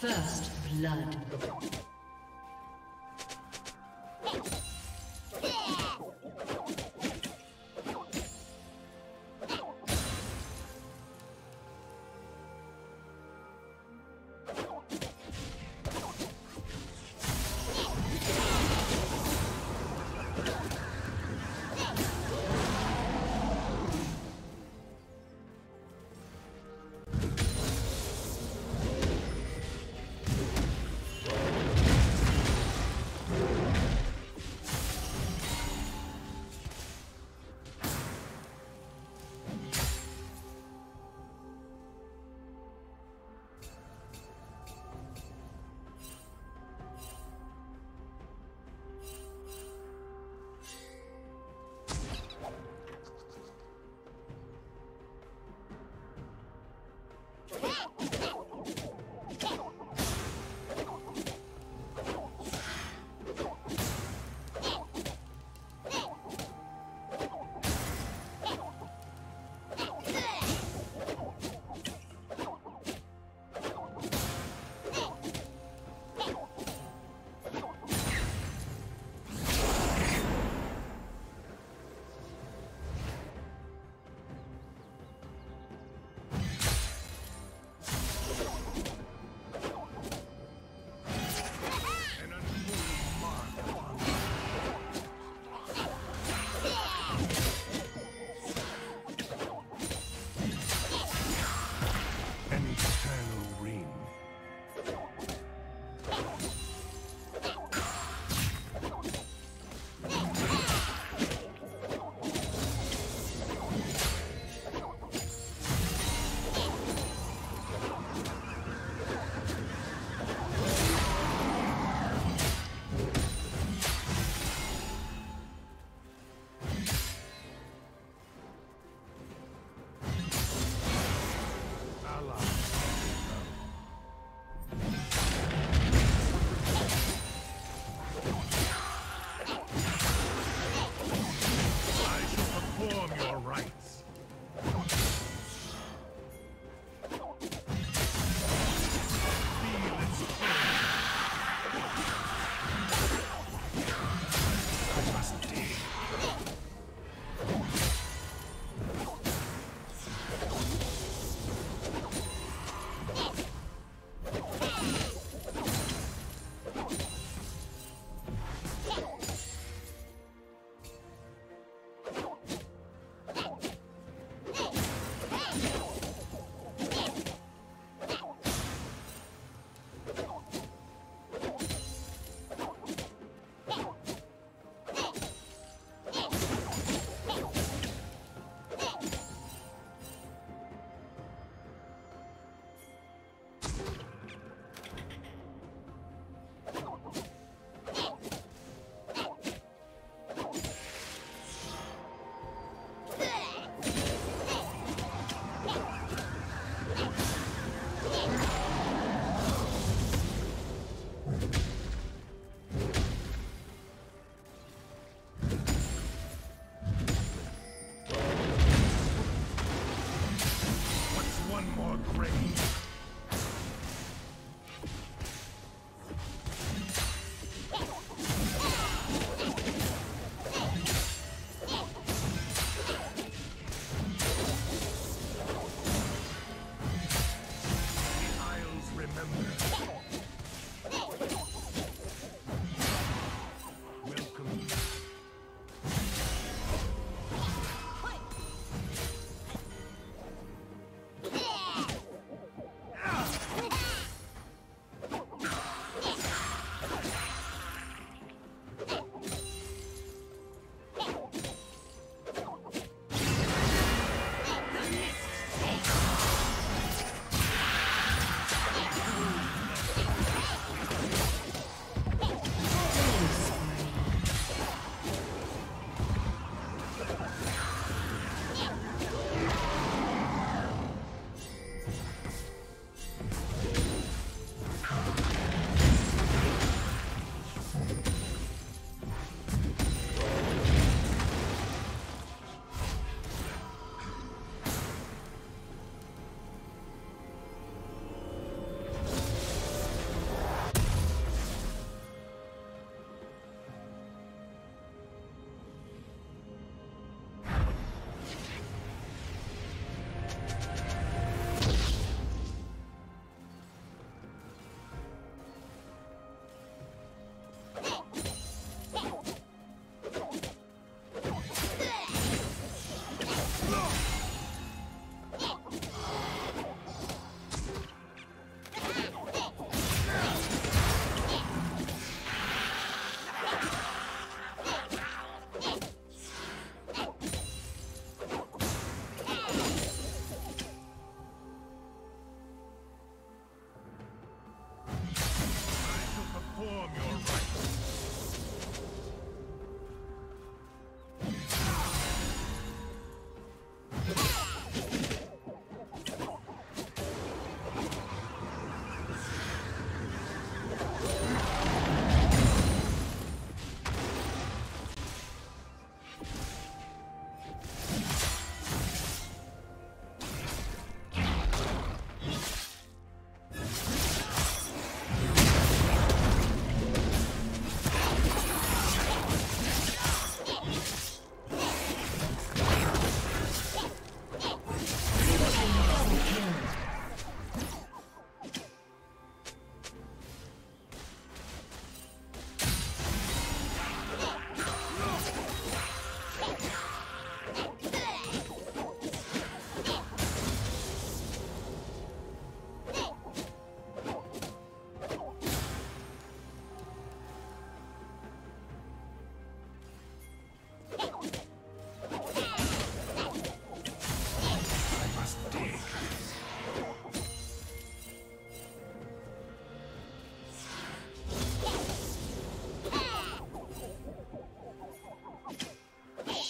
First blood. Hey!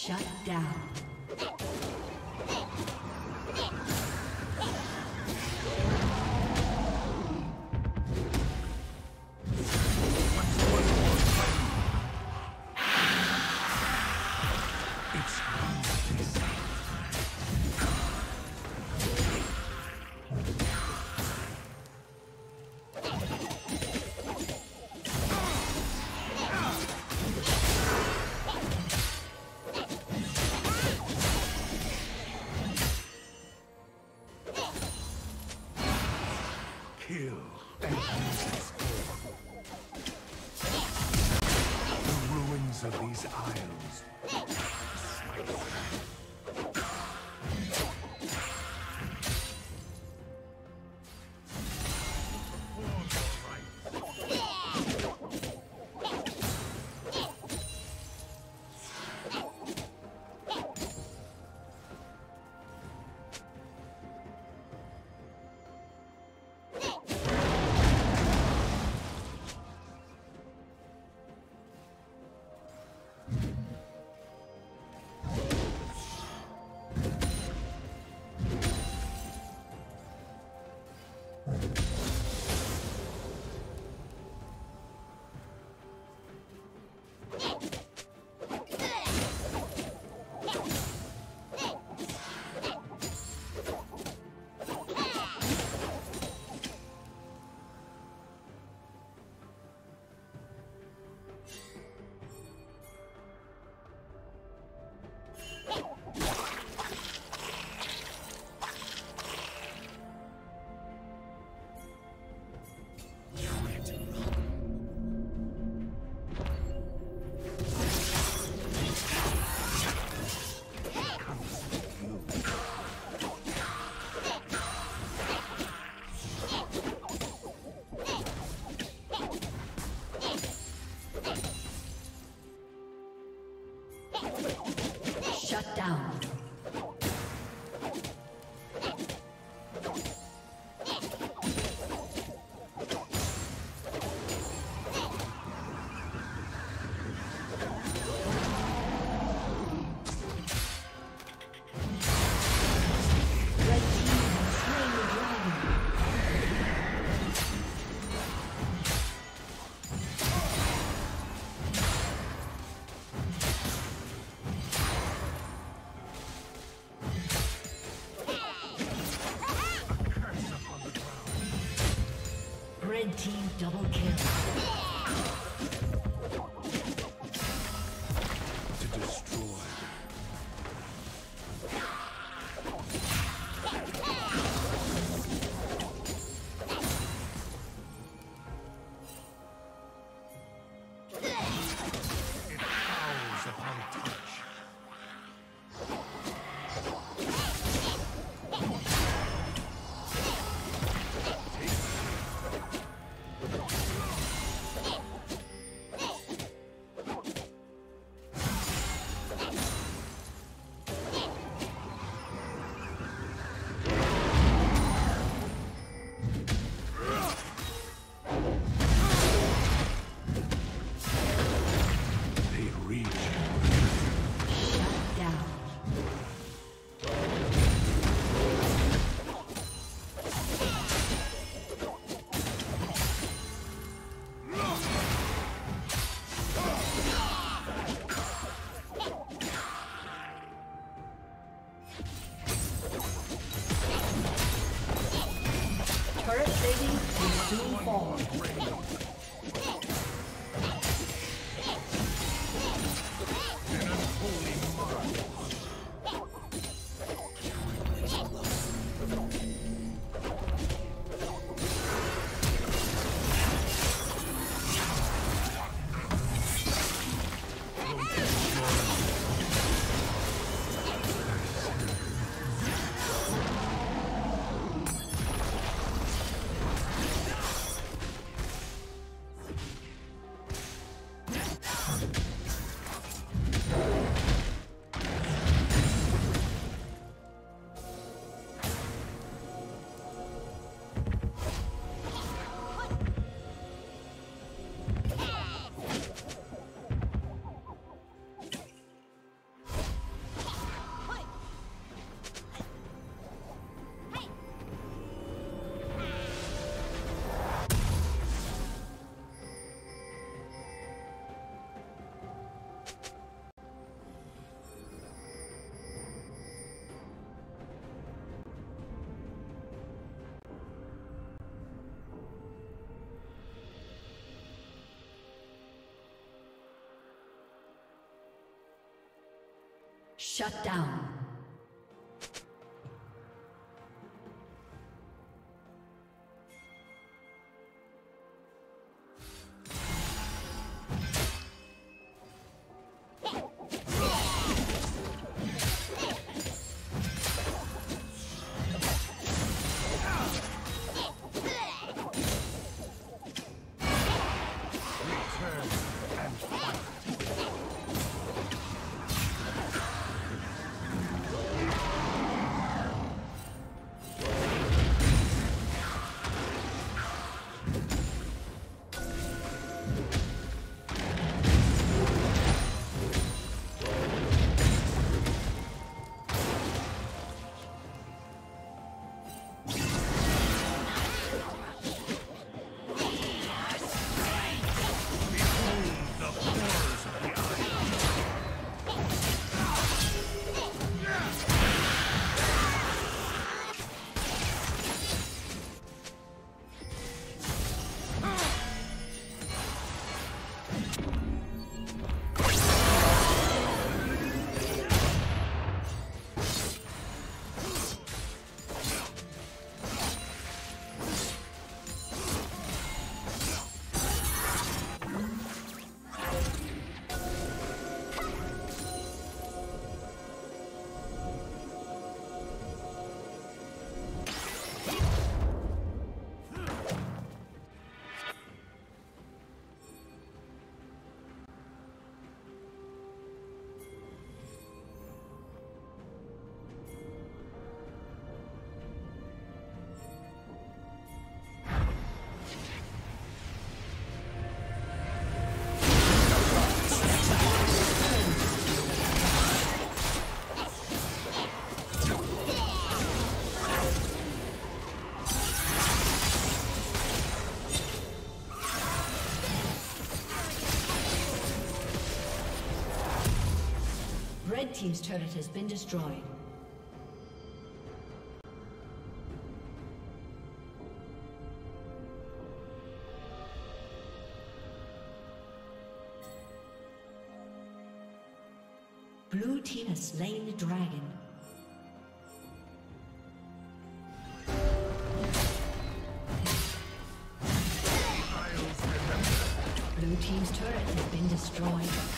Shut down. Double kill. Shut down. Team's turret has been destroyed. Blue team has slain the dragon. Blue team's turret has been destroyed.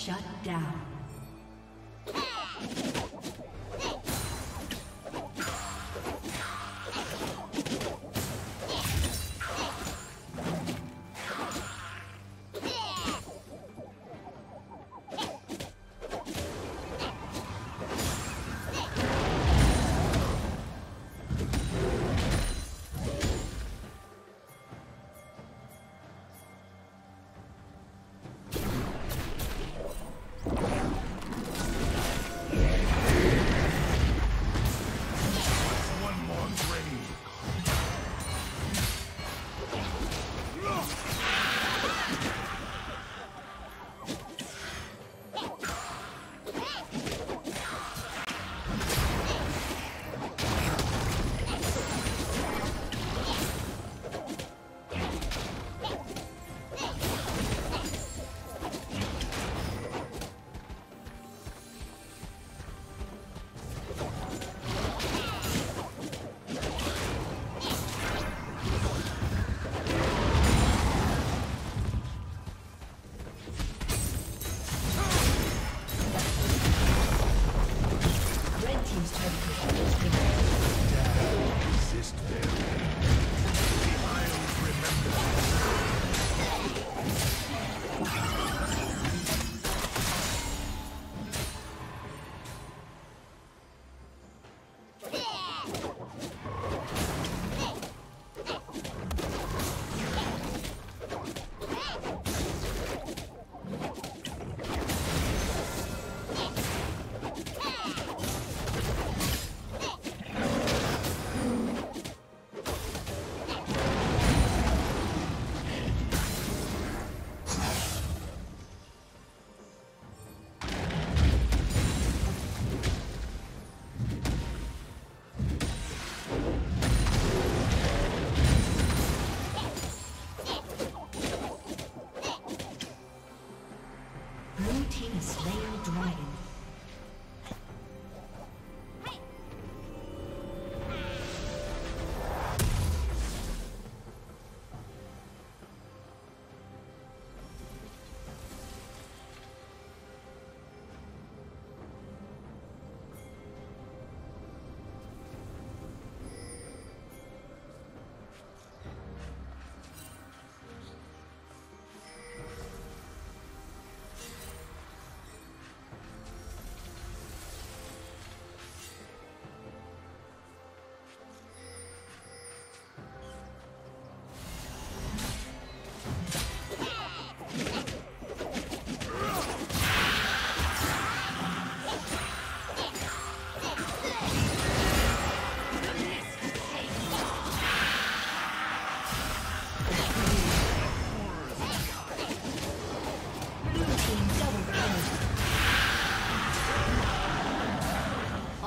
Shut down.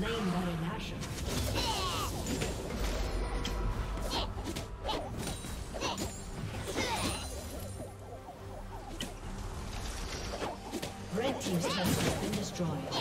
slain Baron Nashor. Red Team's turret has been destroyed.